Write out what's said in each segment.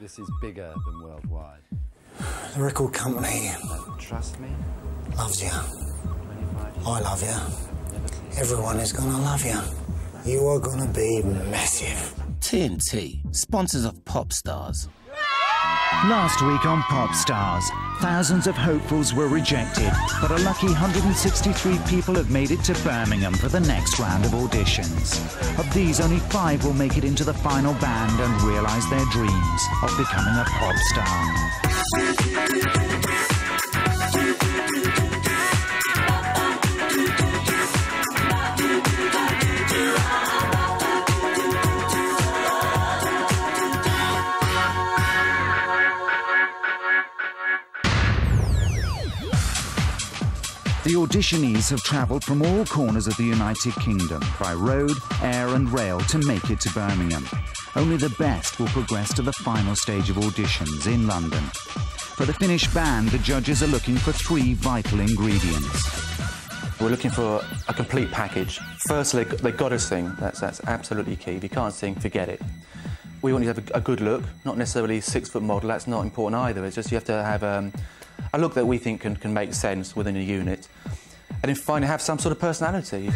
This is bigger than worldwide. The record company Trust me. loves you. I love you. Everyone is gonna love you. You are gonna be massive. TNT, sponsors of pop stars. Last week on Pop Stars, thousands of hopefuls were rejected, but a lucky 163 people have made it to Birmingham for the next round of auditions. Of these, only five will make it into the final band and realise their dreams of becoming a pop star. The auditionees have travelled from all corners of the United Kingdom by road, air, and rail to make it to Birmingham. Only the best will progress to the final stage of auditions in London. For the finished band, the judges are looking for three vital ingredients. We're looking for a complete package. Firstly, they've got to sing. That's, that's absolutely key. If you can't sing, forget it. We want you to have a, a good look, not necessarily six-foot model. That's not important either. It's just you have to have um, a look that we think can, can make sense within a unit. And then finally, have some sort of personality.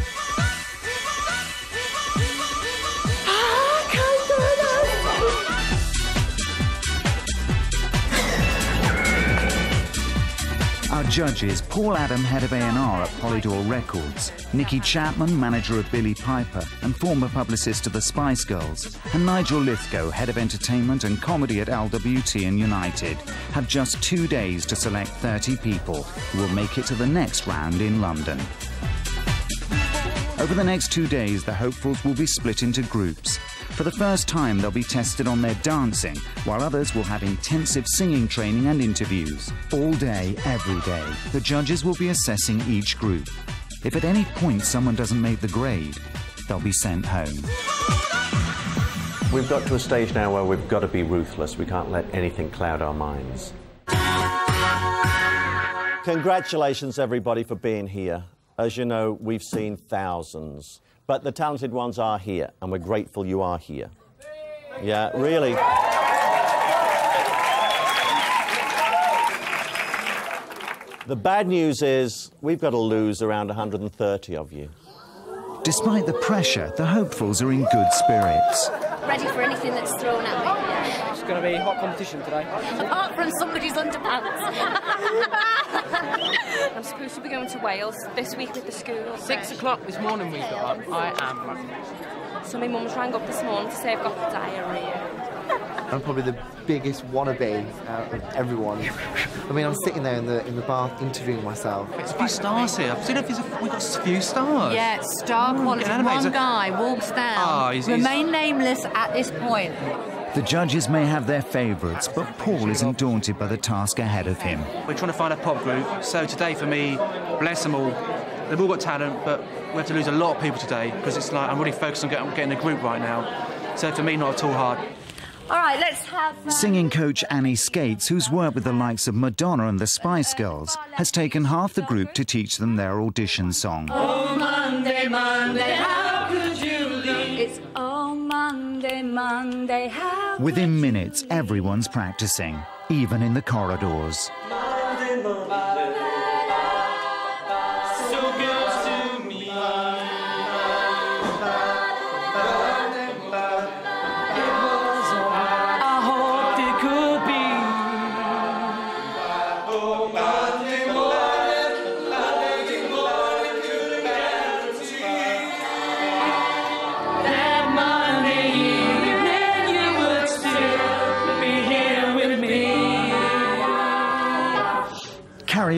Our judges, Paul Adam, head of A&R at Polydor Records, Nicki Chapman, manager of Billie Piper and former publicist of the Spice Girls, and Nigel Lythgoe, head of entertainment and comedy at LWT and United, have just two days to select 30 people who will make it to the next round in London. Over the next two days, the hopefuls will be split into groups. For the first time, they'll be tested on their dancing, while others will have intensive singing training and interviews. All day, every day, the judges will be assessing each group. If at any point someone doesn't make the grade, they'll be sent home. We've got to a stage now where we've got to be ruthless. We can't let anything cloud our minds. Congratulations, everybody, for being here. As you know, we've seen thousands, but the talented ones are here, and we're grateful you are here. Yeah, really. The bad news is we've got to lose around 130 of you. Despite the pressure, the hopefuls are in good spirits. ready for anything that's thrown at me. It's going to be a hot competition today. Apart from somebody's underpants. I'm supposed to be going to Wales this week with the school. Six o'clock this morning we got up. I am. So my mum's rang up this morning to say I've got diarrhea. I'm probably the biggest wannabe out of everyone. I mean, I'm sitting there in the in the bath interviewing myself. There's a few stars here. I've seen if there's a, we've got a few stars. Yeah, star quality. get. One guy walks down. Oh, he's- he's- Remain nameless at this point. The judges may have their favourites, but Paul isn't daunted by the task ahead of him. We're trying to find a pop group. So today for me, bless them all. They've all got talent, but we have to lose a lot of people today because it's like I'm really focused on getting, getting a group right now. So for me, not at all hard. All right, let's have. uh, Singing coach Annie Skates, who's worked with the likes of Madonna and the Spice Girls, has taken half the group to teach them their audition song. Oh, Monday, Monday, Monday, Monday. Within minutes, everyone's practicing, even in the corridors.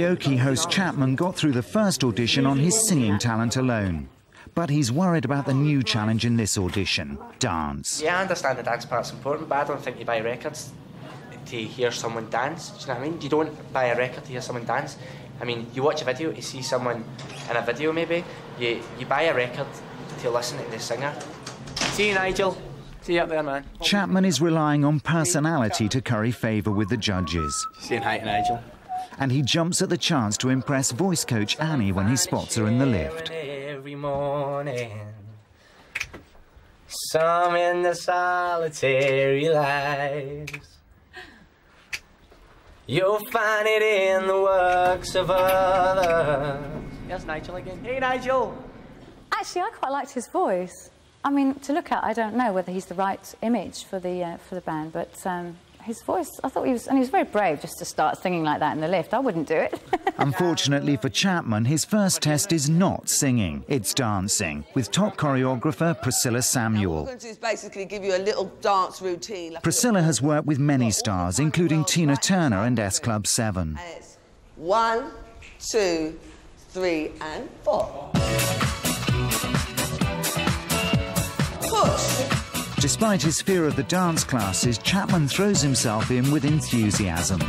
Karaoke host Chapman got through the first audition on his singing talent alone. But he's worried about the new challenge in this audition dance. Yeah, I understand the dance part's important, but I don't think you buy records to hear someone dance. Do you know what I mean? You don't buy a record to hear someone dance. I mean, you watch a video to see someone in a video, maybe. You you buy a record to listen to the singer. See you, Nigel. See you up there, man. Chapman is relying on personality to curry favour with the judges. Saying hi to Nigel. And he jumps at the chance to impress voice coach Annie when he spots her in the lift. Every morning, some in the solitary lives. You'll find it in the works of others. Yes, Nigel again. Hey, Nigel. Actually, I quite liked his voice. I mean, to look at, I don't know whether he's the right image for the uh, for the band, but um, his voice, I thought he was, and he was very brave just to start singing like that in the lift. I wouldn't do it. Unfortunately for Chapman, his first test is not singing, it's dancing, with top choreographer Priscilla What Samuel. we're going to do is basically give you a little dance routine. Like Priscilla has worked with many stars, including Tina Turner and S Club 7. One, two, three, and four. Push. Despite his fear of the dance classes, Chapman throws himself in with enthusiasm.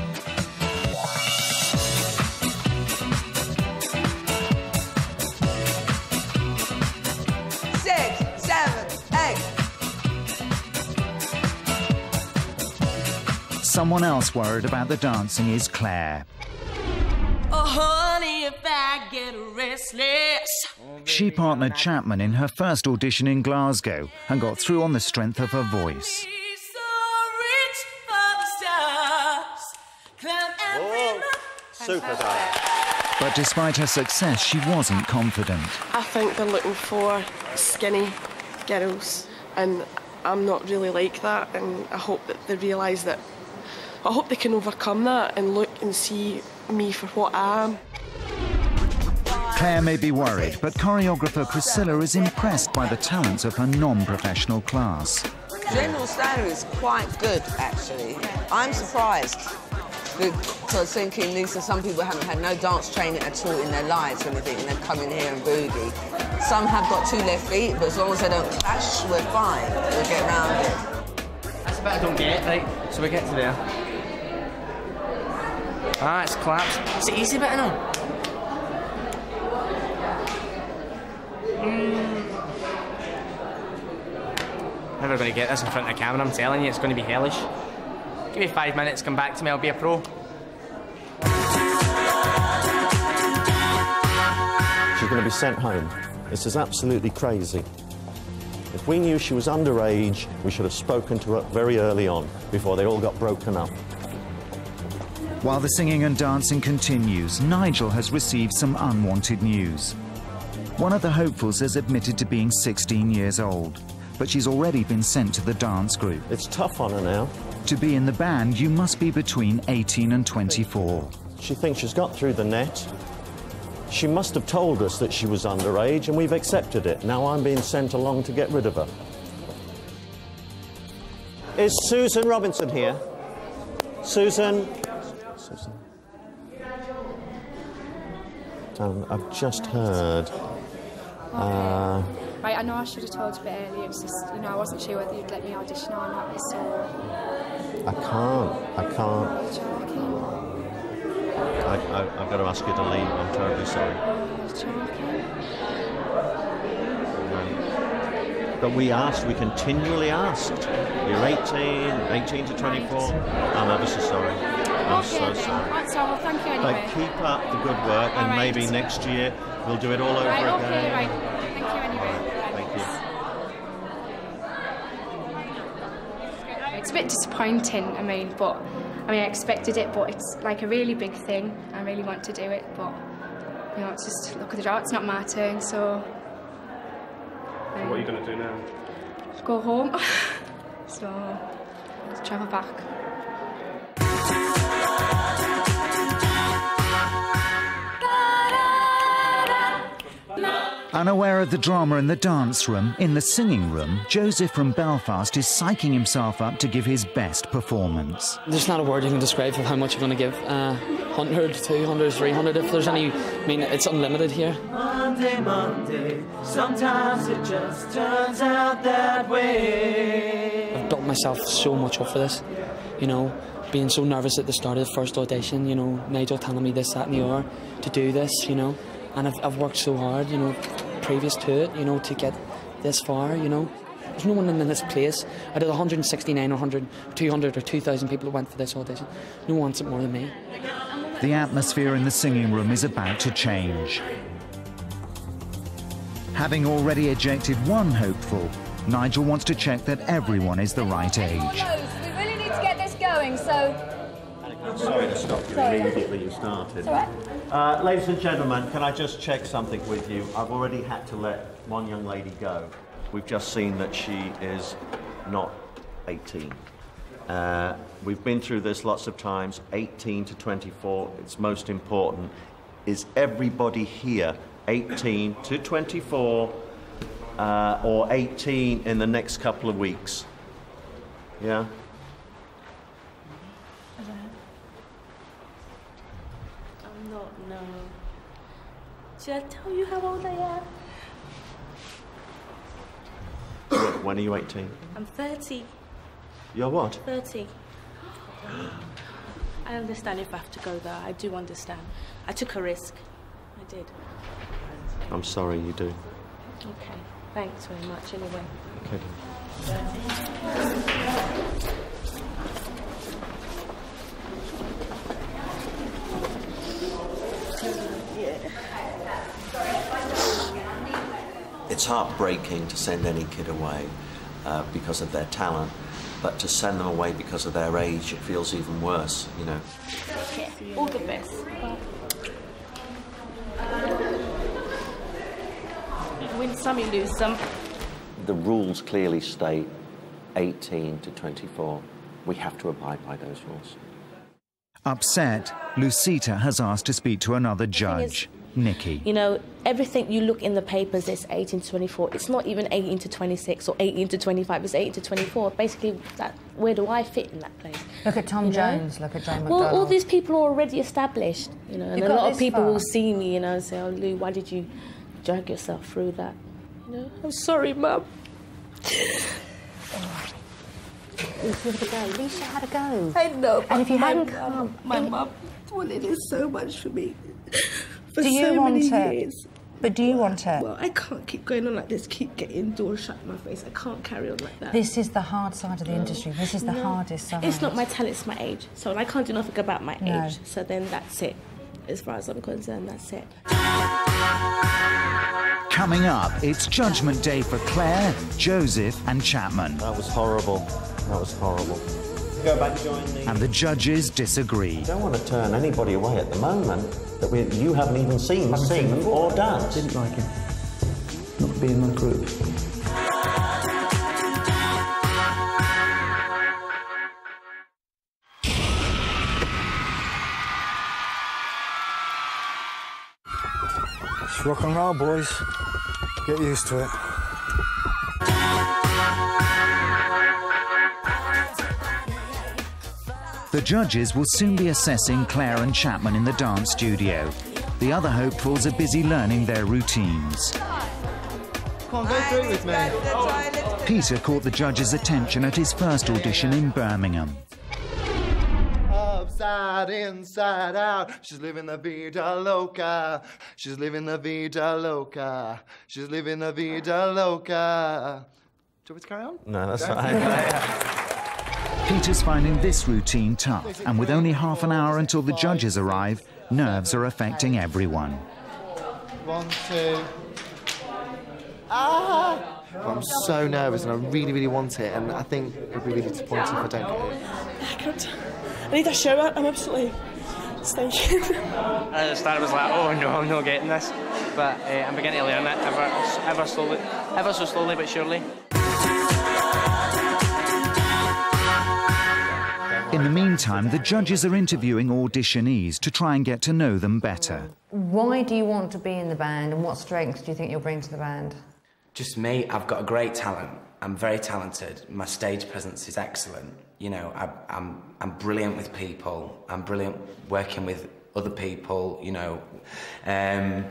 Six, seven, eight. Someone else worried about the dancing is Claire. She partnered Chapman in her first audition in Glasgow and got through on the strength of her voice. Oh, super dance. But despite her success, she wasn't confident. I think they're looking for skinny girls, and I'm not really like that. And I hope that they realise that. I hope they can overcome that and look and see me for what I am. Claire may be worried, but choreographer Priscilla is impressed by the talents of her non-professional class. General standard is quite good, actually. I'm surprised. Because thinking these are some people haven't had no dance training at all in their lives or anything, and they've come in here and boogie. Some have got two left feet, but as long as they don't clash, we're fine. We'll get round it. That's about bit I don't get, right? So we get to there. Ah, it's collapsed. It's the easy bit, I know. Never going to get this in front of the camera, I'm telling you, it's going to be hellish. Give me five minutes, come back to me, I'll be a pro. She's going to be sent home. This is absolutely crazy. If we knew she was underage, we should have spoken to her very early on, before they all got broken up. While the singing and dancing continues, Nigel has received some unwanted news. One of the hopefuls has admitted to being 16 years old, but she's already been sent to the dance group. It's tough on her now. To be in the band, you must be between 18 and 24. She thinks she's got through the net. She must have told us that she was underage, and we've accepted it. Now I'm being sent along to get rid of her. Is Susan Robinson here? Susan? Susan. Um, I've just heard. Uh, Right, I know I should have told you a bit earlier. It was just, you know, I wasn't sure whether you'd let me audition or not. So, I can't. I can't. I, I, I've got to ask you to leave. I'm terribly sorry. Um, But we asked, we continually asked. You're 18, 18 to 24. I'm ever so sorry. I'm okay, so sorry. Right, so well, thank you But keep up the good work, and All right. maybe next year we'll do it all over right, again. okay, right. Thank you anyway. Thank you. It's a bit disappointing, I mean, but I mean, I expected it, but it's like a really big thing. I really want to do it, but you know, it's just look at the draw. It's not my turn, so What are you going to do now? go home. so let's travel back. Unaware of the drama in the dance room, in the singing room, Joseph from Belfast is psyching himself up to give his best performance. There's not a word you can describe of how much you're going to give. Uh, 100, 200, 300, if there's any. I mean, it's unlimited here. Monday, Monday, sometimes it just turns out that way. I've built myself so much up for this. You know, being so nervous at the start of the first audition, you know, Nigel telling me this, that, and the other to do this, you know. And I've, I've worked so hard, you know, previous to it, you know, to get this far, you know. There's no one in this place. Out of the 169 or 100, 200 or 2,000 people that went for this audition, no one wants it more than me. The atmosphere in the singing room is about to change. Having already ejected one hopeful, Nigel wants to check that everyone is the right age. We really need to get this going, so Sorry to stop you Sorry. immediately you started. Right. Uh, ladies and gentlemen, can I just check something with you? I've already had to let one young lady go. We've just seen that she is not 18. Uh, we've been through this lots of times 18 to 24, it's most important. Is everybody here 18 to 24 uh, or 18 in the next couple of weeks? Yeah? I'm not, no. Should I tell you how old I am? when are you 18? I'm 30. You're what? 30. I understand if I have to go there. I do understand. I took a risk. I did. I'm sorry you do. Okay. Thanks very much anyway. Okay. Heartbreaking to send any kid away uh, because of their talent, but to send them away because of their age, it feels even worse, you know. Yeah. All the best. You win some, you lose some. The rules clearly state 18 to 24. We have to abide by those rules. Upset, Lucita has asked to speak to another judge, Nicki. You know, everything you look in the papers is 18 to 24. It's not even 18 to 26 or 18 to 25. It's 18 to 24. Basically, that where do I fit in that place? Look at Tom You know? Jones, look at Jane Well, all these people are already established, you know, and You a lot of people far. will see me, you know, and say, "Oh, Lou, why did you drag yourself through that?" You know, I'm sorry, Mum. Lisa had a go. Lisa had a go. I know. And if you hadn't mum- come, my mum wanted it so much for me. For do you so want many it? years. But do you want it? Well, I can't keep going on like this, keep getting doors shut in my face. I can't carry on like that. This is the hard side of the No. industry. This is the No. hardest side. It's not my talent, it's my age. So I can't do nothing about my No. age. So then that's it. As far as I'm concerned, that's it. Coming up, it's Judgment Day for Claire, Joseph, and Chapman. That was horrible. That was horrible. Go back and join the. And the judges disagree. I don't want to turn anybody away at the moment that we, you haven't even seen sing or dance. Didn't like him. Not being in my group. It's rock and roll, boys. Get used to it. The judges will soon be assessing Claire and Chapman in the dance studio. The other hopefuls are busy learning their routines. Come on, go through with me. Peter caught the judges' attention at his first audition in Birmingham. Upside, inside out. She's living the vida loca. She's living the vida loca. She's living the vida loca. Do you want me to carry on? No, that's That's fine. Peter's finding this routine tough, and with only half an hour until the judges arrive, nerves are affecting everyone. One, two. Ah! I'm so nervous and I really, really want it, and I think it'll be really disappointing if I don't get it. I can't. I need a shower. I'm absolutely stinking. At the start, I was like, oh no, I'm not getting this. But uh, I'm beginning to learn it ever, ever slowly, ever so slowly but surely. Meantime, the judges are interviewing auditionees to try and get to know them better. Why do you want to be in the band and what strengths do you think you'll bring to the band? Just me, I've got a great talent. I'm very talented. My stage presence is excellent. You know, I, I'm, I'm brilliant with people. I'm brilliant working with other people, you know. Um,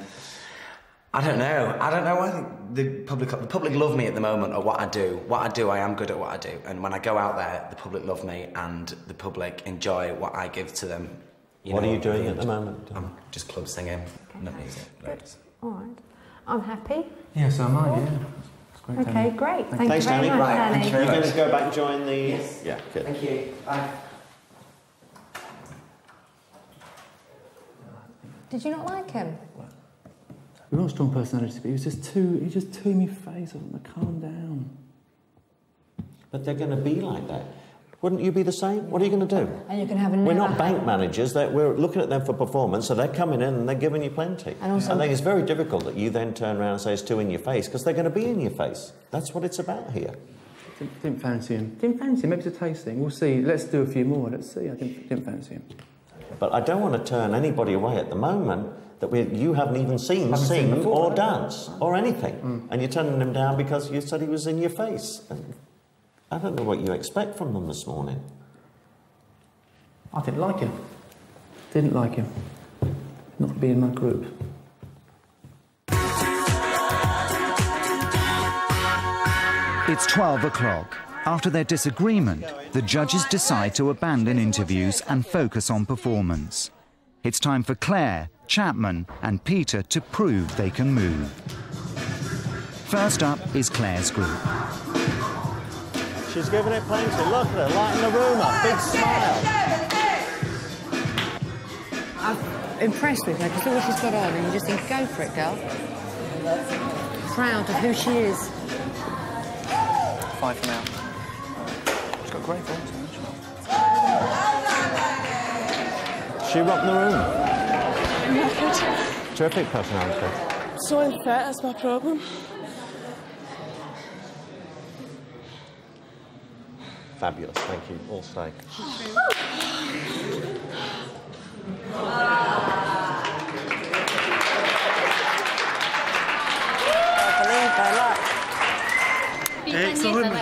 I don't know. I don't know. I think the public, the public love me at the moment at what I do. What I do, I am good at what I do. And when I go out there, the public love me and the public enjoy what I give to them. What are you doing at the moment? I'm just club singing, no music. loads. All right. I'm happy. Yeah, so am I, yeah. It's great, Okay, Danny. great. Thank Thanks, you very Danny. much, Right, Danny. thank you very You're going to go back and join the. Yes. Yeah, good. Thank you. Bye. Did you not like him? We've got strong personalities, but he was just too, he just too in my face. I want to calm down. But they're going to be like that. Wouldn't you be the same? What are you going to do? And you can have a We're not bank managers. That we're looking at them for performance, so they're coming in and they're giving you plenty. And also- I think it's very difficult that you then turn around and say it's too in your face because they're going to be in your face. That's what it's about here. Didn't, didn't fancy him. Didn't fancy him. Maybe it's a tasting. We'll see. Let's do a few more. Let's see. I didn't, didn't fancy him. But I don't want to turn anybody away at the moment that we, you haven't even seen Haven't seen sing before, or no. dance or anything. And you're turning them down because you said he was in your face. And I don't know what you expect from them this morning. I didn't like him. Didn't like him. Not to be in my group. It's 12 o'clock. After their disagreement, the judges decide to abandon interviews and focus on performance. It's time for Claire, Chapman, and Peter to prove they can move. First up is Claire's group. She's giving it plenty. Look at her, lighting the room up. Big smile. I'm impressed with her because look what she's got on, and you just think, go for it, girl. Proud of who she is. Five for now. She's got great voice, hasn't she? She rocked the room. Terrific personality. So unfit, er that's my problem. Fabulous. Thank you. All stay. Excellent.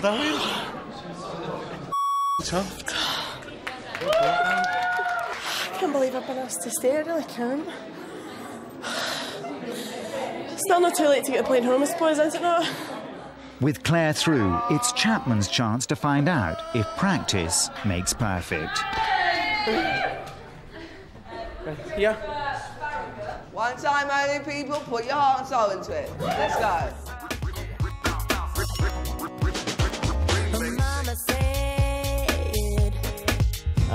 Brilliant. Tough. I can't believe I've been asked to stay, I really can't. Still not too late to get a plane home, I suppose, is it not? With Claire through, it's Chapman's chance to find out if practice makes perfect. Yeah. One time only, people. Put your heart and soul into it. Let's go.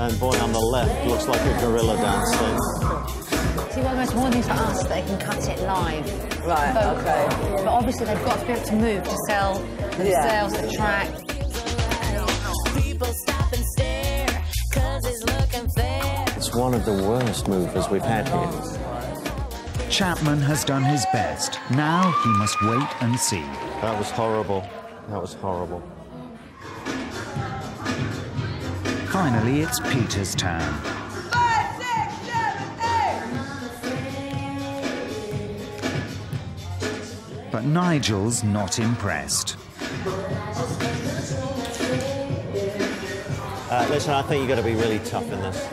And boy on the left looks like a gorilla dancing. See, what the most important things for us they can cut it live. Right, Vocal. okay. But obviously they've got to be able to move to sell themselves, the track. It's one of the worst movers we've had here. Chapman has done his best. Now he must wait and see. That was horrible. That was horrible. Finally, it's Peter's turn. But Nigel's not impressed. Uh, listen, I think you've got to be really tough in this.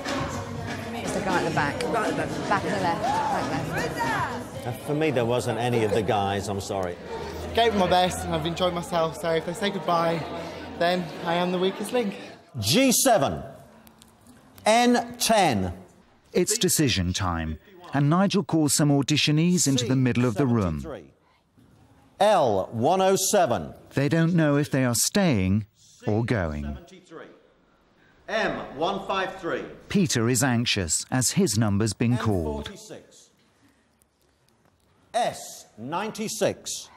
It's the guy at the back. Right at the back. Back and the left. Back left. Uh, for me, there wasn't any of the guys. I'm sorry. Gave it my best and I've enjoyed myself, so if they say goodbye, then I am the weakest link. G7. N10. It's decision time, and Nigel calls some auditionees into the middle of the room. L107. They don't know if they are staying or going. M153. Peter is anxious as his number's been called. S96.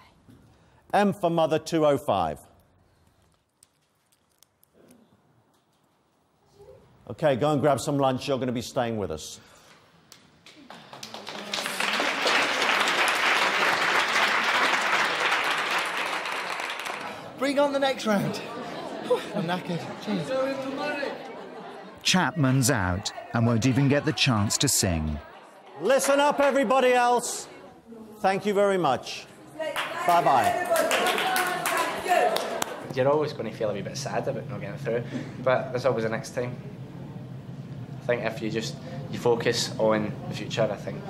M for mother 205. Okay, go and grab some lunch. You're going to be staying with us. Bring on the next round. I'm knackered. Jeez. Chapman's out and won't even get the chance to sing. Listen up, everybody else. Thank you very much. Bye bye. You're always going to feel a wee bit sad about not getting through, but there's always a next time. I think if you just you focus on the future, I think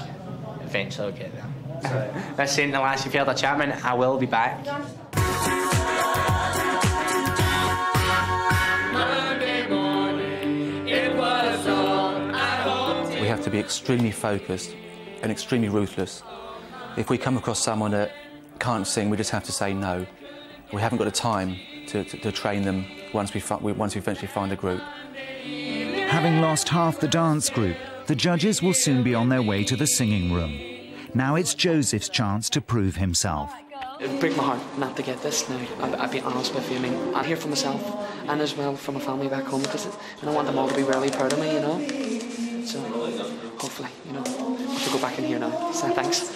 eventually you'll get there. So, that's saying the last you've heard of Chapman, I will be back. Monday morning, it was a song I hoped We have to be extremely focused and extremely ruthless. If we come across someone that can't sing, we just have to say no. We haven't got the time to, to, to train them once we, fi- we, once we eventually find a group. Having lost half the dance group, the judges will soon be on their way to the singing room. Now it's Joseph's chance to prove himself. It'd break my heart not to get this now. I'll, I'll be honest with you. I mean, I hear from myself and as well from my family back home because it, and I want them all to be really proud of me, you know. So hopefully, you know, I have to go back in here now. So thanks.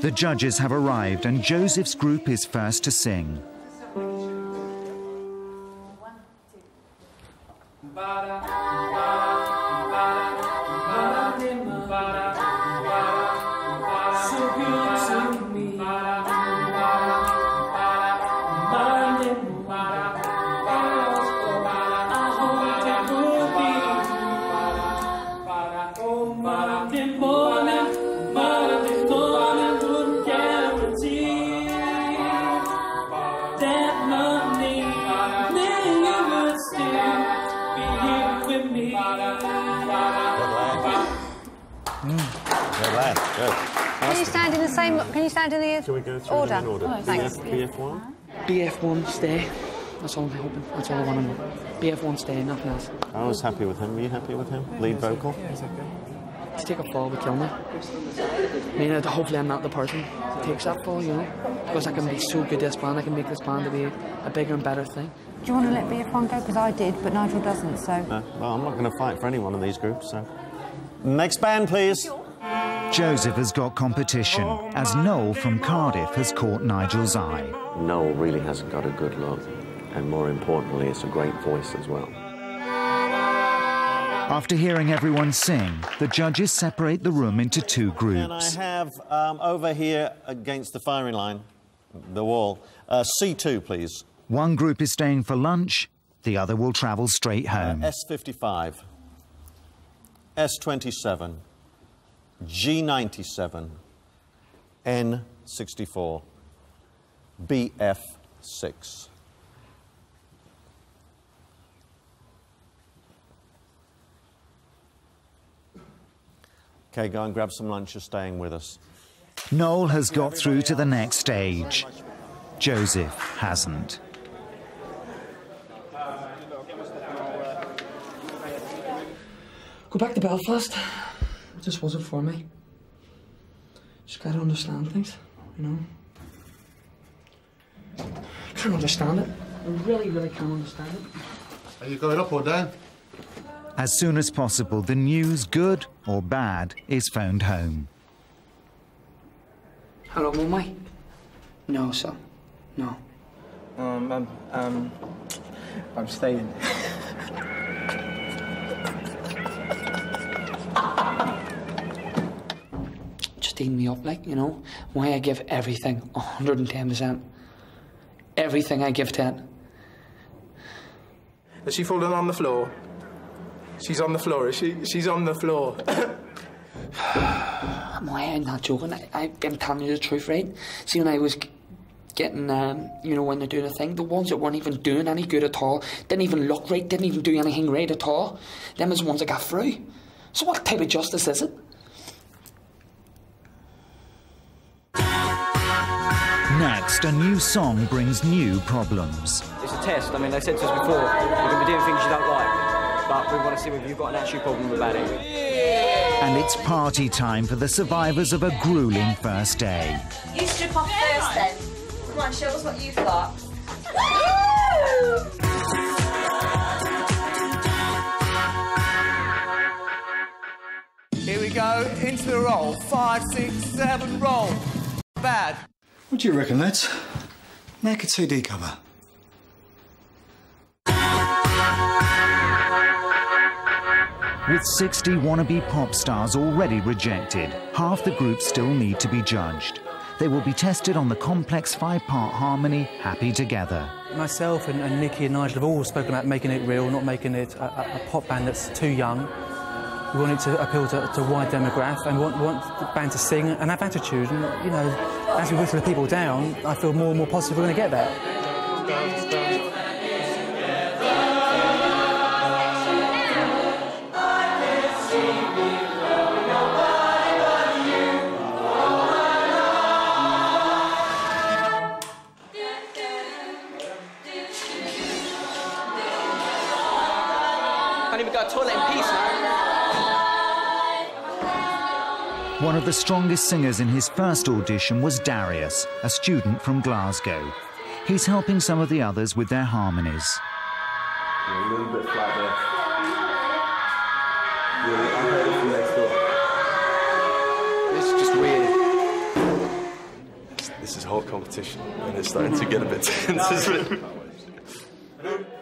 The judges have arrived and Joseph's group is first to sing. The Shall we go through order? in order? Oh, thanks. BF, BF1? BF1 stay. That's all I'm hoping. That's all I want to know. BF1 stay, nothing else. I was happy with him. Were you happy with him? Lead vocal? To take a fall would kill me. I mean, uh, hopefully I'm not the person that takes that fall, you know, because I can be so good at this band. I can make this band to be a bigger and better thing. Do you want to let BF1 go? Because I did, but Nigel doesn't. So No. Well, I'm not going to fight for any one of these groups, so. Next band, please. Joseph has got competition as Noel from Cardiff has caught Nigel's eye. Noel really hasn't got a good look, and more importantly, it's a great voice as well. After hearing everyone sing, the judges separate the room into two Can I groups. have um, over here against the firing line, the wall, uh, C2, please. One group is staying for lunch, the other will travel straight home. S55, S27, G97, N64, BF6. Okay, go and grab some lunch. You're staying with us. Noel has got through to the next stage. Joseph hasn't. Go back to Belfast. It just wasn't for me. Just gotta understand things, you know. I can't understand it. I really, really can't understand it. Are you going up or down? As soon as possible, the news, good or bad, is phoned home. Hello, Mummy? No, son. No. Um, I'm, um, I'm staying. Eating me up, like, you know? Why I give everything 110%. Everything I give 10. Is she fallen on the floor? She's on the floor, is she? She's on the floor. Why I'm not joking. I, I, I'm telling you the truth, right? See, when I was getting, um, you know, when they're doing a thing, the ones that weren't even doing any good at all, didn't even look right, didn't even do anything right at all, them is the ones that got through. So what type of justice is it? Next, a new song brings new problems. It's a test. I mean, they said to us before, you're going to be doing things you don't like, but we want to see if you've got an actual problem about it. And it's party time for the survivors of a grueling first day. You strip off first then. Come on, show us what you've got. Here we go, into the roll. Five, six, seven, roll. Bad. What do you reckon, lads? Naked CD cover. With 60 wannabe pop stars already rejected, half the group still need to be judged. They will be tested on the complex five-part harmony Happy Together. Myself and, and Nicki and Nigel have all spoken about making it real, not making it a, a, a pop band that's too young. We want it to appeal to, to a wide demographic and we want, we want the band to sing and have attitude. And, you know, as we whittle the people down, I feel more and more positive we're going to get that. One of the strongest singers in his first audition was Darius, a student from Glasgow. He's helping some of the others with their harmonies. Yeah, a little bit flat there. Yeah, I heard it from next door. This is just weird. This is whole competition, and it's starting to get a bit tense.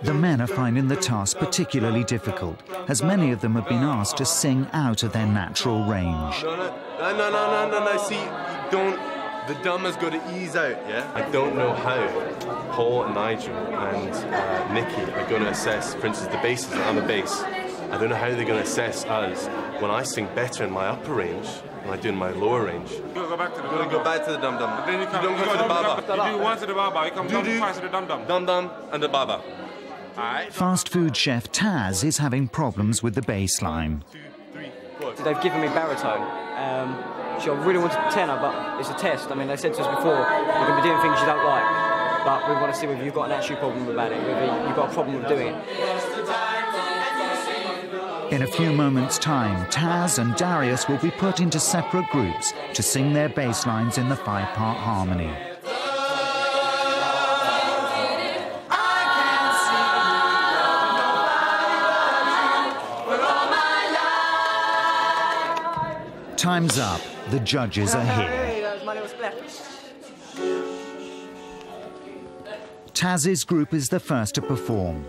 The men are finding the task particularly difficult, as many of them have been asked to sing out of their natural range. No, no, no, no, no, no, no. See, don't. The dumb has got to ease out, yeah? I don't know how Paul and Nigel and uh, Nicki are going to assess, for instance, the basses. I'm a bass. I don't know how they're going to assess us when I sing better in my upper range than I do in my lower range. You gotta go back to the You're going to go back to the dum dum. Then you, come, don't you go to gotta the baba. You do one to the baba, you come down twice to the dum dum. Dum dum and the baba. Fast food chef Taz is having problems with the bass line. They've given me baritone. Um, so I really wanted tenor, but it's a test. I mean, they said to us before, you're going to be doing things you don't like, but we want to see whether you've got an actual problem about it, whether you've got a problem with doing it. In a few moments' time, Taz and Darius will be put into separate groups to sing their bass lines in the five-part harmony. Time's up. The judges are here. Taz's group is the first to perform.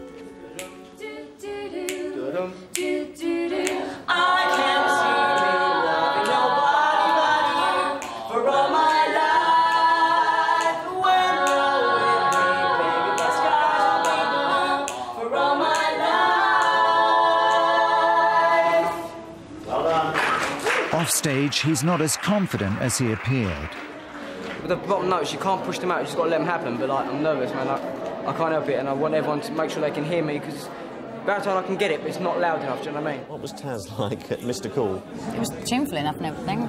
Offstage, he's not as confident as he appeared. With the bottom notes, you can't push them out, you just got to let them happen. But like, I'm nervous, man. Like, I can't help it, and I want everyone to make sure they can hear me because baritone I can get it, but it's not loud enough. Do you know what I mean? What was Taz like at Mr. Cool? It was tuneful enough and everything.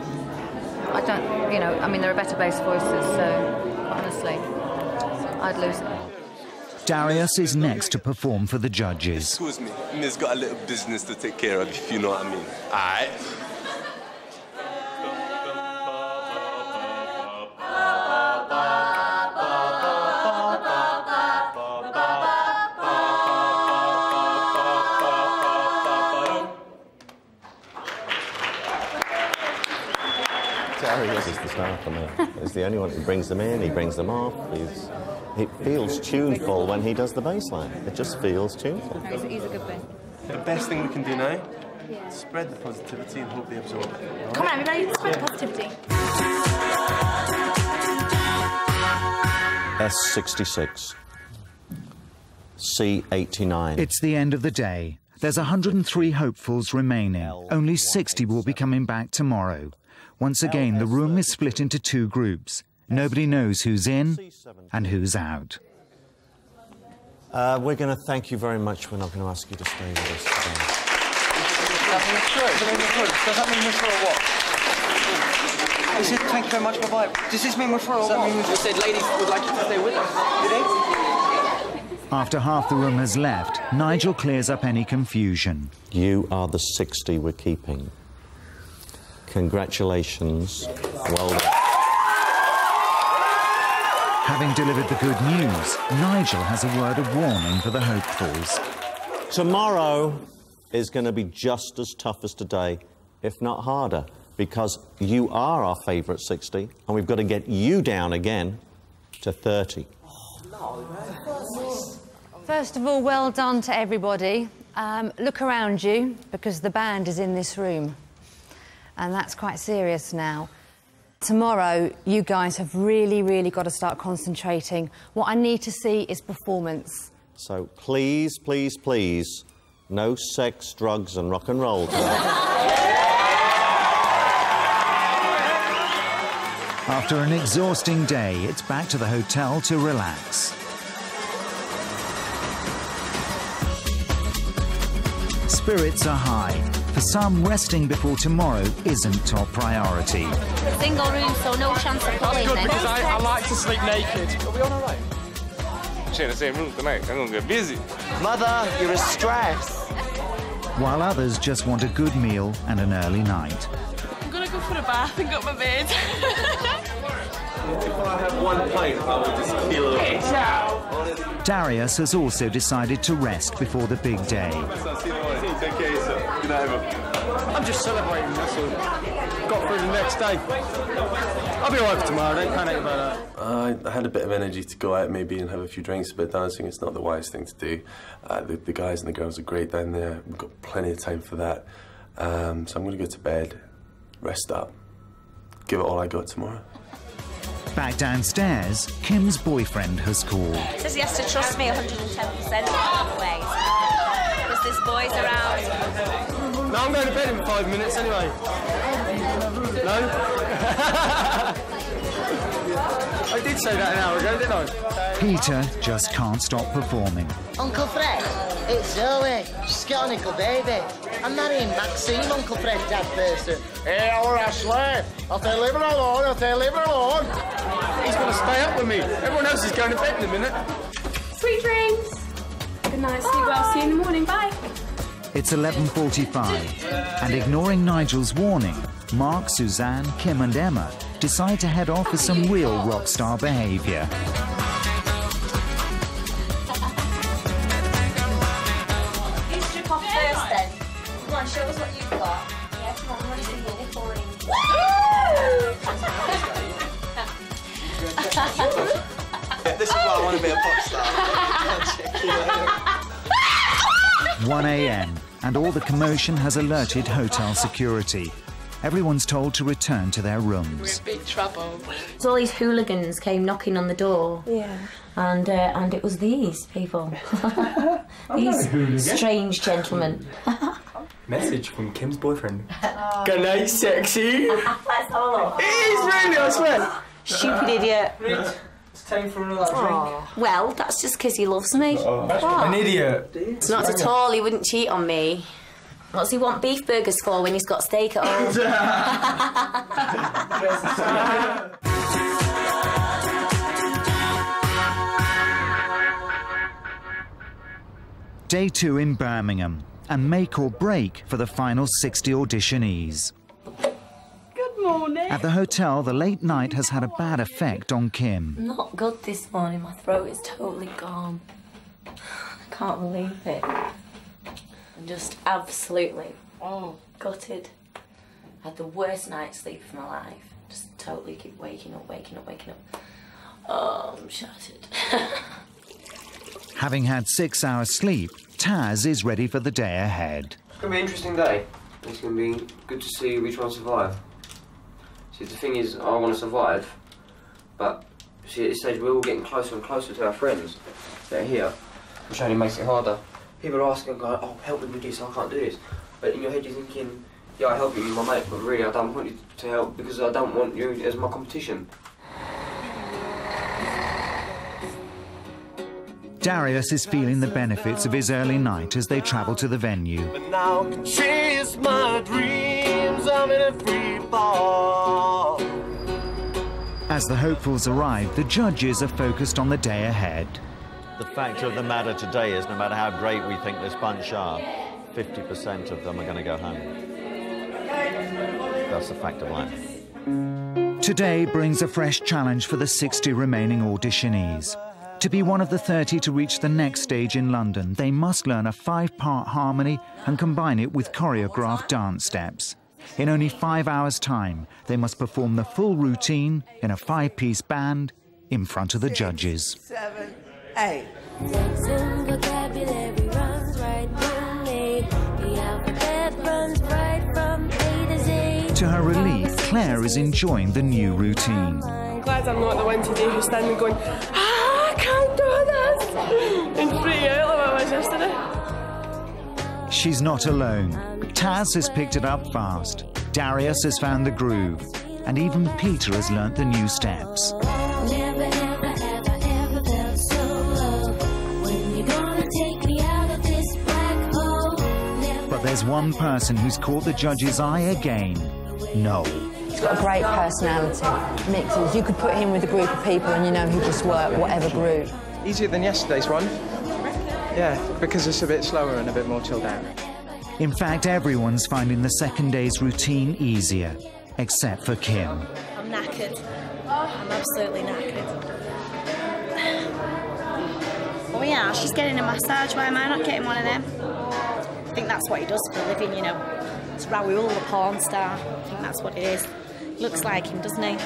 I don't, you know, I mean, there are better bass voices, so honestly, I'd lose it. Darius is next to perform for the judges. Excuse me, Miss got a little business to take care of, if you know what I mean. Alright? Darius is the star. He's the only one who brings them in, he brings them off. He's, he feels tuneful when he does the bass line. It just feels tuneful. He's, he's a good thing. The best thing we can do now, spread the positivity and hope they absorb it. all Come on, everybody, spread positivity. S66. C89. It's the end of the day. There's 103 hopefuls remaining. Only 60 will be coming back tomorrow. Once again, the room is split into two groups. Nobody knows who's in and who's out. Uh, we're going to thank you very much. We're not going to ask you to stay with us today. Does that mean we're through or what? He said, thank you very much, bye-bye. Does this mean we're through or what? We said ladies would like you to stay with us. Did they? After half the room has left, Nigel clears up any confusion. You are the 60 we're keeping. Congratulations. Well done. Having delivered the good news, Nigel has a word of warning for the hopefuls. Tomorrow is going to be just as tough as today, if not harder, because you are our favourite 60, and we've got to get you down again to 30. First of all, well done to everybody. Um, look around you because the band is in this room. And that's quite serious now. Tomorrow, you guys have really, really got to start concentrating. What I need to see is performance. So please, please, please, no sex, drugs, and rock and roll tonight. After an exhausting day, it's back to the hotel to relax. Spirits are high. For some, resting before tomorrow isn't top priority. Single room, so no chance of pulling Good then. because I, I like to sleep naked. Are we on our own? Share the same room tonight. I'm gonna get busy. Mother, you're a stress. While others just want a good meal and an early night. I'm gonna go for a bath and get my bed. If I have one pint, I will just kill it. Darius has also decided to rest before the big day. Take care of yourself. Good night, everyone. I'm just celebrating, that's all. Got through the next day. I'll be alright for tomorrow, don't panic about that. Uh, I had a bit of energy to go out maybe and have a few drinks, but dancing is not the wisest thing to do. Uh, the, the guys and the girls are great down there. We've got plenty of time for that. Um, so I'm going to go to bed, rest up, give it all I got tomorrow. Back downstairs, Kym's boyfriend has called. Says he has to trust me 110% always. Because there's boys around. No, I'm going to bed in five minutes anyway. No? I did say that an hour ago, didn't I? Peter just can't stop performing. Uncle Fred, it's Zoe. Just get on, Uncle Baby. I'm marrying Maxine, Uncle Fred, dad person. Hey, our Ashley. I'll tell leave her alone, I'll tell leave her alone. He's going to stay up with me. Everyone else is going to bed in a minute. Sweet dreams. Good night, see you well. See you in the morning. Bye. It's 11.45, and ignoring Nigel's warning, Mark, Suzanne, Kym and Emma decide to head off for some real rock star behaviour. 1 a.m., and all the commotion has alerted hotel security. Everyone's told to return to their rooms. Big trouble. So all these hooligans came knocking on the door. Yeah. And uh, and it was these people. these strange gentlemen. Message from Kym's boyfriend. Good night, sexy. Let's have a look. It is really, I swear. Stupid idiot. It's time for another Aw. Well, that's just because he loves me. An idiot. It's not at all. He wouldn't cheat on me. What's he want beef burgers for when he's got steak at home? Day two in Birmingham, and make or break for the final 60 auditionees. Good morning. At the hotel, the late night has had a bad effect on Kym. Not good this morning. My throat is totally gone. I can't believe it. I'm just absolutely oh, gutted. I had the worst night's sleep of my life. Just totally keep waking up, waking up, waking up. Oh, I'm shattered. Having had six hours sleep, Taz is ready for the day ahead. It's going to be an interesting day. It's going to be good to see which one survive. See, the thing is, I want to survive, but see, at this stage, we're all getting closer and closer to our friends that are here, which only makes it harder. People are asking, going, oh, help me with this, I can't do this. But in your head, you're thinking, yeah, I help you, you're my mate, but really, I don't want you to help because I don't want you as my competition. Darius is feeling the benefits of his early night as they travel to the venue. But now I can chase my dreams. I'm in a free fall. As the hopefuls arrive, the judges are focused on the day ahead. The fact of the matter today is no matter how great we think this bunch are, 50% of them are going to go home. That's the fact of life. Today brings a fresh challenge for the 60 remaining auditionees. To be one of the 30 to reach the next stage in London, they must learn a five-part harmony and combine it with choreographed dance steps. In only five hours' time, they must perform the full routine in a five-piece band in front of the judges. Seven, eight. To her relief, Claire is enjoying the new routine. I'm glad I'm not the one today who's standing going, ah, can't do this! And freaking out like I was yesterday. She's not alone. Taz has picked it up fast. Darius has found the groove. And even Peter has learnt the new steps. But there's one person who's caught the judge's eye again. No. He's got a great personality. Mixes. You could put him with a group of people and you know he'd just work, whatever group. Easier than yesterday's one. Yeah, because it's a bit slower and a bit more chilled out. In fact, everyone's finding the second day's routine easier. except for Kym. I'm knackered. I'm absolutely knackered. Oh yeah, she's getting a massage. Why am I not getting one of them? I think that's what he does for a living, you know. It's Raoul, the porn star. I think that's what it is. Looks like him, doesn't he? It's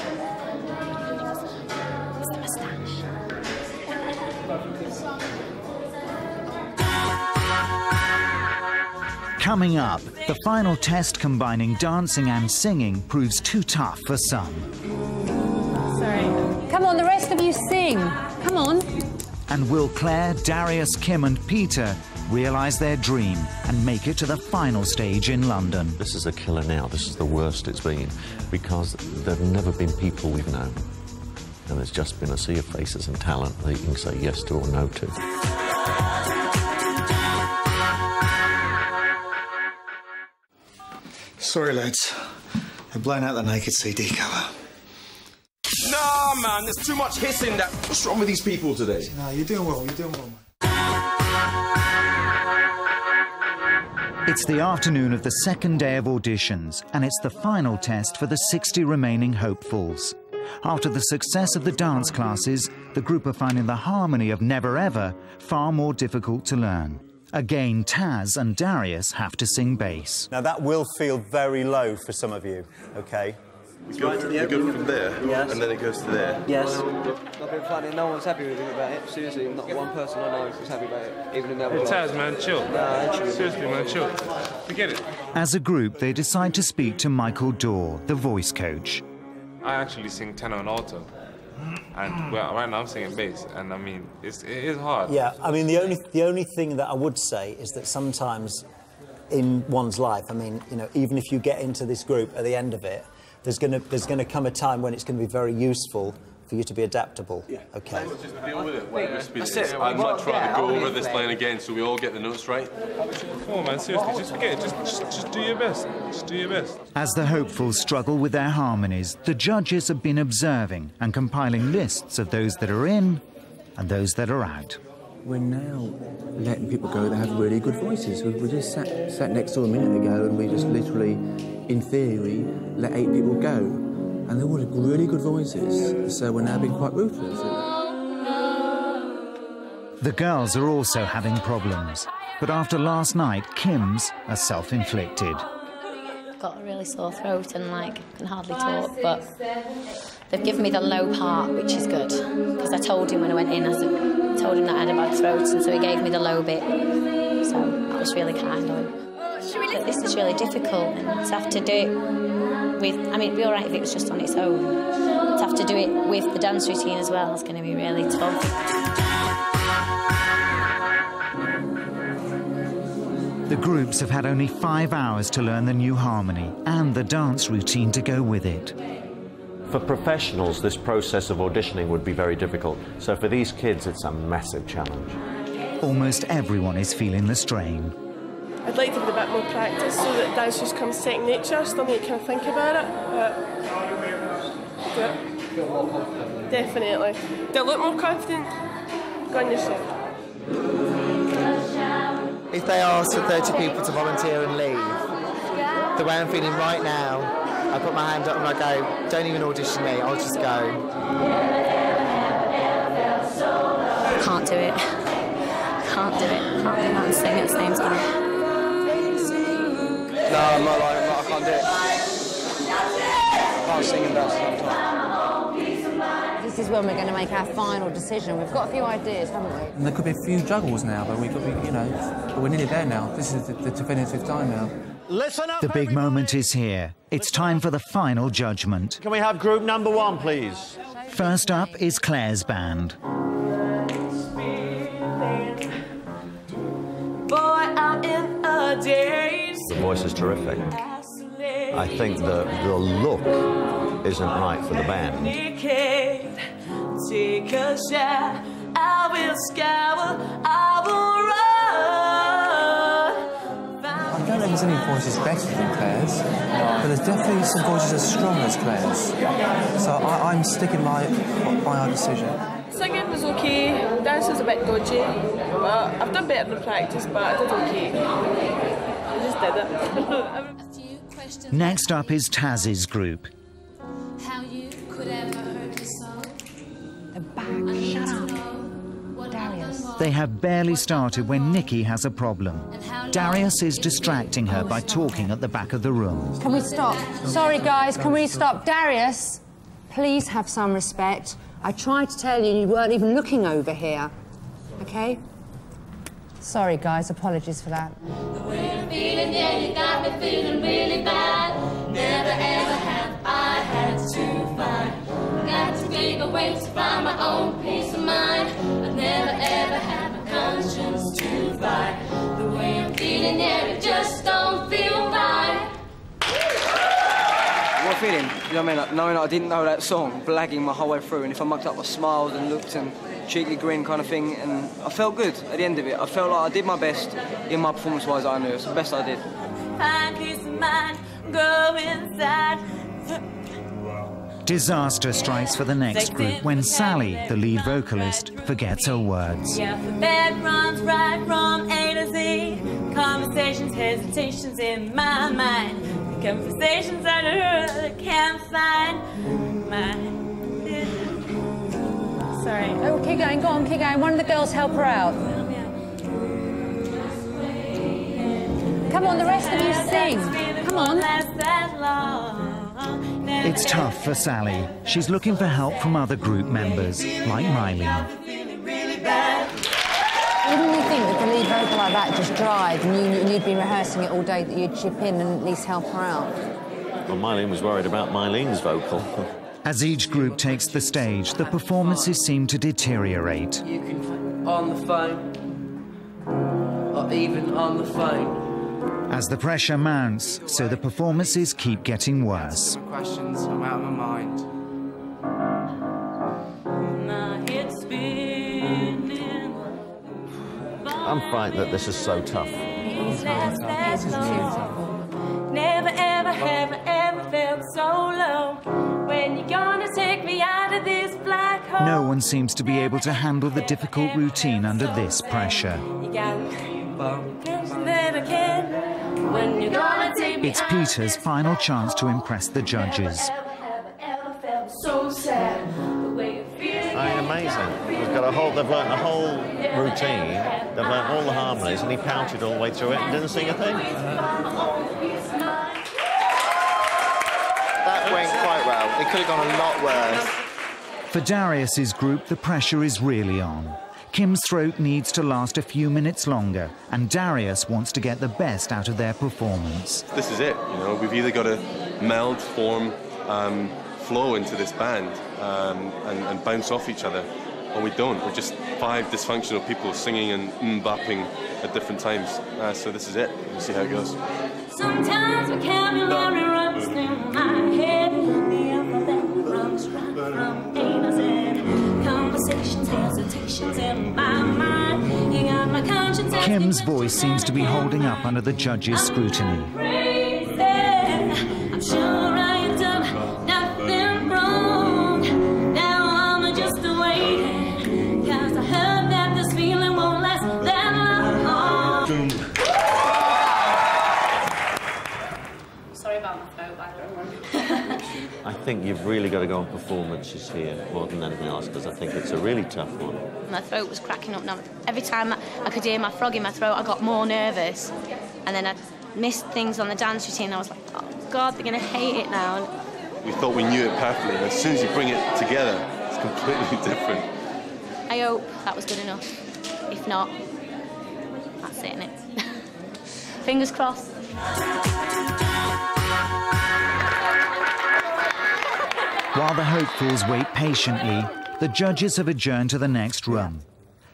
the moustache. Coming up, the final test combining dancing and singing proves too tough for some. Sorry. Come on, the rest of you sing. Come on. And will Claire, Darius, Kym, and Peter realise their dream and make it to the final stage in London? This is a killer now. This is the worst it's been because there have never been people we've known. And there's just been a sea of faces and talent that you can say yes to or no to. Sorry, lads. I've blown out the naked CD cover. Nah, man, there's too much hissing. That what's wrong with these people today? No, you're doing well. You're doing well, man. It's the afternoon of the second day of auditions, and it's the final test for the 60 remaining hopefuls. After the success of the dance classes, the group are finding the harmony of Never Ever far more difficult to learn. Again, Taz and Darius have to sing bass. Now that will feel very low for some of you, okay? We go, we go from there, Yes. and then it goes to there. Yes. I've been finding no one's happy with me about it. Seriously, not one person I know is happy about it, even in that Hey, Taz, man, chill. Nah, actually. Seriously, man, chill. Forget it. As a group, they decide to speak to Michael Dorr, the voice coach. I actually sing tenor and alto. And well, right now I'm singing bass, and I mean, it's, it is hard. Yeah, I mean the only the only thing that I would say is that sometimes in one's life, I mean, you know, even if you get into this group at the end of it, there's gonna there's gonna come a time when it's gonna be very useful for you to be adaptable. Okay. Just deal with it. Like, just be- it. I'd much rather Yeah, go over this fine. line again so we all get the notes right. Come on, man, seriously, just forget it. Just, just, just do your best. Just do your best. As the hopefuls struggle with their harmonies, the judges have been observing and compiling lists of those that are in and those that are out. We're now letting people go that have really good voices. We, we just sat, sat next to a minute ago and we just literally, in theory, let eight people go. And they all had really good voices, so we're now being quite ruthless. The girls are also having problems, but after last night, Kym's are self-inflicted. I've got a really sore throat and like can hardly talk, but they've given me the low part, which is good because I told him when I went in, I said- told him that I had a bad throat, and so he gave me the low bit. So I was really kind of him. But this is really difficult, and to have to do it with, I mean, it'd be all right if it was just on its own. To have to do it with the dance routine as well is going to be really tough. The groups have had only five hours to learn the new harmony and the dance routine to go with it. For professionals, this process of auditioning would be very difficult. So for these kids, it's a massive challenge. Almost everyone is feeling the strain. I'd like to have a bit more practice so that dance just comes second nature. Still need to kind of think about it, but yeah, definitely. Do I look more confident? Go on yourself. If they ask for 30 people to volunteer and leave, the way I'm feeling right now, I put my hand up and I go, don't even audition me, I'll just go. Can't do it. Can't do it. Can't do that and sing at the same time. No, I'm not like, I'm not, I can't do it. I can't sing and dance at the same time. This is when we're going to make our final decision. We've got a few ideas, haven't we? And there could be a few juggles now, but we could be, you know, but we're nearly there now. This is the, the definitive time now. Listen up. The big moment is here. It's time for the final judgment. Can we have group number one, please? First up is Claire's band. Boy, I'm in a daze. The voice is terrific. I think the, the look isn't right for the band. Take a shot. I will scour. I will any voices better than Claire's, but there's definitely some voices as strong as Claire's. So I, I'm sticking by, by our decision. Singing was okay, dance was a bit dodgy, but I've done better in practice, but I did okay. I just did it. Next up is Taz's group. How you could ever hurt me so. The back, shut up. Darius. They have barely started when Nicki has a problem. Darius is distracting her by talking at the back of the room. Can we stop? Sorry, guys, can we stop? Darius, please have some respect. I tried to tell you, you weren't even looking over here. Okay? Sorry, guys, apologies for that. I'm feeling, yeah, you got me feeling really bad. Never ever have I had to fight. Got to take away to find my own peace of mind. I never ever had a conscience to fight. The way I'm feeling, yeah, it just don't feel right. What feeling? You know what I mean? Knowing I didn't know that song, blagging my whole way through, and if I mucked up, I smiled and looked and cheeky grin kind of thing, and I felt good at the end of it. I felt like I did my best in my performance-wise. I knew it's the best I did. Find peace of mind, go inside. Disaster strikes for the next group when Sally, the lead vocalist, forgets her words. Yeah, the bed runs right from A to Z. Conversations, hesitations in my mind. Conversations I really can't find. My. Sorry. Oh, keep going, go on, keep going. One of the girls help her out. Come on, the rest of you sing. Come on. It's tough for Sally. She's looking for help from other group members, like Myleene. Wouldn't you think that the lead vocal like that just dried and, you, and you'd been rehearsing it all day that you'd chip in and at least help her out? Well, Myleene was worried about Myleene's vocal. As each group takes the stage, the performances seem to deteriorate. You can on the phone, or even on the phone. As the pressure mounts, so the performances keep getting worse. Questions, I'm out of my mind. My head's spinning. I'm frightened that this is so tough. Last that long. Never ever have I ever felt so low. When you gonna take me out of this black hole? No one seems to be able to handle the difficult routine under this pressure. It's out Peter's final chance to impress the judges. ever felt so sad. The way you feel. I mean, amazing. They've got a whole, they've learnt the whole routine, they've learnt all the harmonies, and he pouted all the way through it and didn't sing a thing. That went quite well. It could have gone a lot worse. For Darius's group, the pressure is really on. Kym's throat needs to last a few minutes longer, and Darius wants to get the best out of their performance. This is it, you know. We've either got to meld, form, um, flow into this band um, and, and bounce off each other, or we don't. We're just five dysfunctional people singing and mbapping at different times. Uh, so this is it. We'll see how it goes. Kym's voice seems to be holding up under the judges' scrutiny. Think you've really got to go on performances here more than anything else because I think it's a really tough one. My throat was cracking up now. Every time I could hear my frog in my throat, I got more nervous. And then I missed things on the dance routine. I was like, oh God, they're going to hate it now. We thought we knew it perfectly, and as soon as you bring it together, it's completely different. I hope that was good enough. If not, that's it, innit? Fingers crossed. While the hopefuls wait patiently, the judges have adjourned to the next room.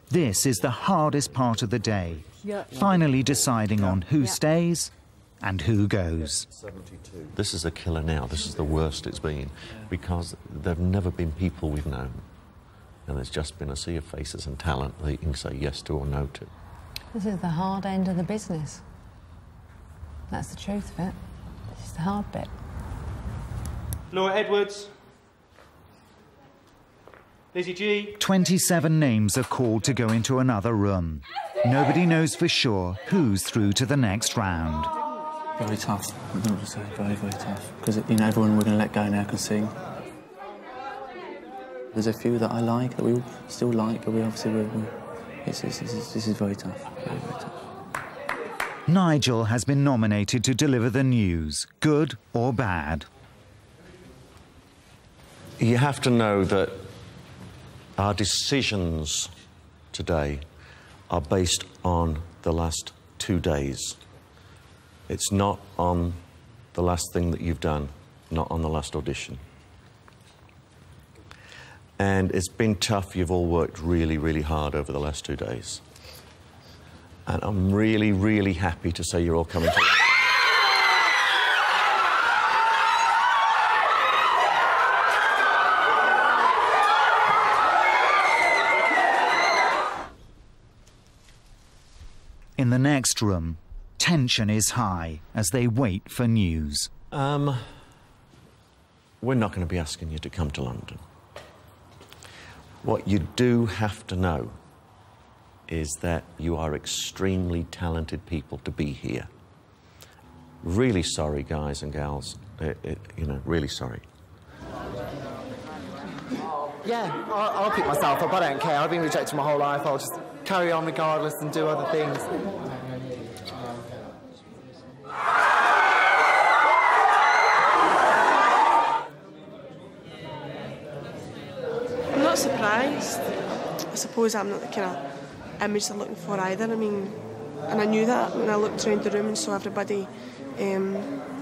This is the hardest part of the day, finally deciding on who stays and who goes. This is a killer now. This is the worst it's been because there have never been people we've known. And there's just been a sea of faces and talent that you can say yes to or no to. This is the hard end of the business. That's the truth of it. This is the hard bit. Laura Edwards. Lizzie G. 27 names are called to go into another room. Nobody knows for sure who's through to the next round. Very tough. I'm going to say very, very tough. Because, you know, everyone we're going to let go now can sing. There's a few that I like, that we all still like, but we obviously, we, we, it's, it's, it's, this is very tough. Very, very tough. Nigel has been nominated to deliver the news, good or bad. You have to know that our decisions today are based on the last two days. It's not on the last thing that you've done, not on the last audition. And it's been tough. You've all worked really, really hard over the last two days. And I'm really, really happy to say you're all coming to. The next room, tension is high as they wait for news. Um, we're not going to be asking you to come to London. What you do have to know is that you are extremely talented people to be here. Really sorry, guys and gals. It, it, you know, really sorry. Yeah, I'll, I'll pick myself up. I don't care. I've been rejected my whole life. I'll just carry on regardless and do other things. I'm not surprised. I suppose I'm not the kind of image they're looking for either. I mean, and I knew that when I looked around the room and saw everybody. Um,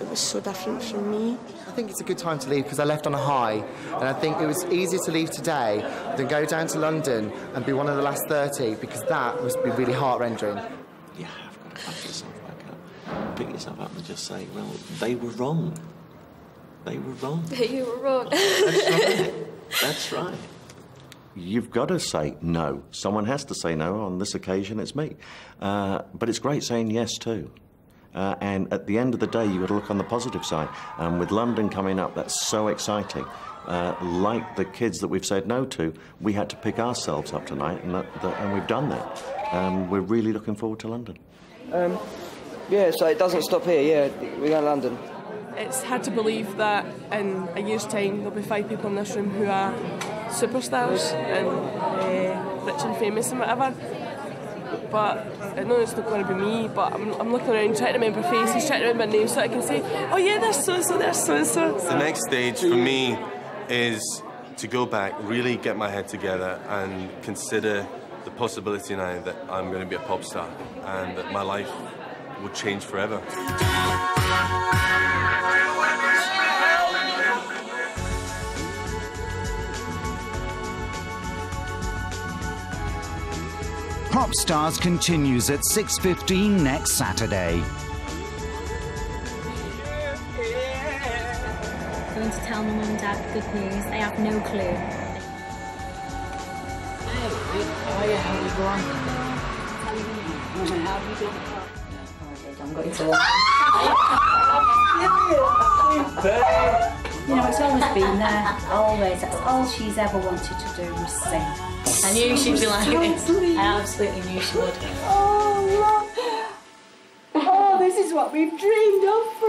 it was so different from me. I think it's a good time to leave because I left on a high, and I think it was easier to leave today than go down to London and be one of the last 30 because that must be really heart rending. You have got to back yourself back up. Pick yourself up and just say, well, they were wrong. They were wrong. you were wrong. That's right. That's right. You've got to say no. Someone has to say no. On this occasion, it's me. Uh, but it's great saying yes too. Uh, and at the end of the day, you've got to look on the positive side. Um, with London coming up, that's so exciting. Uh, like the kids that we've said no to, we had to pick ourselves up tonight, and, that, that, and we've done that. Um, we're really looking forward to London. Um, yeah, so it doesn't stop here, yeah. We go to London. It's hard to believe that in a year's time there'll be five people in this room who are superstars and uh, rich and famous and whatever. But I know it's not going to be me, but I'm, I'm looking around trying to remember faces, trying to remember names so I can say, oh yeah, there's so and so, there's so and so. The next stage for me is to go back, really get my head together, and consider the possibility now that I'm going to be a pop star and that my life will change forever. Popstars continues at 6.15 next Saturday. Going to tell my mum and dad the good news. They have no clue. I'm going to You know, it's always been there. Always. That's all she's ever wanted to do was sing. I knew she'd be like oh, this. I absolutely knew she would. Oh, look. Oh, this is what we've dreamed of for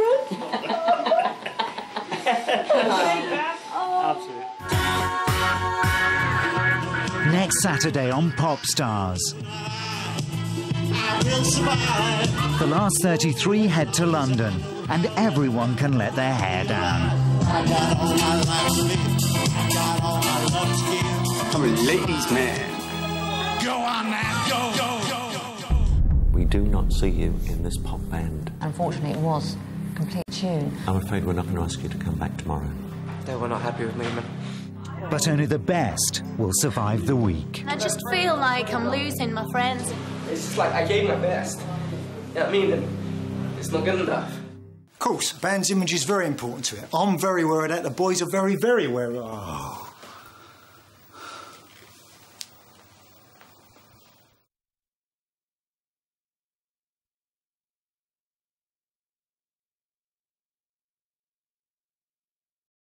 Absolutely. Next Saturday on Popstars. The last 33 head to London, and everyone can let their hair down. I'm a ladies' man. Go on now, go, go, go. We do not see you in this pop band. Unfortunately, it was a complete tune. I'm afraid we're not going to ask you to come back tomorrow. They were not happy with me, man. But only the best will survive the week. I just feel like I'm losing my friends. It's just like I gave my best. You know what I mean? It's not good enough. Of course, band's image is very important to it. I'm very of that. The boys are very, very it. Oh.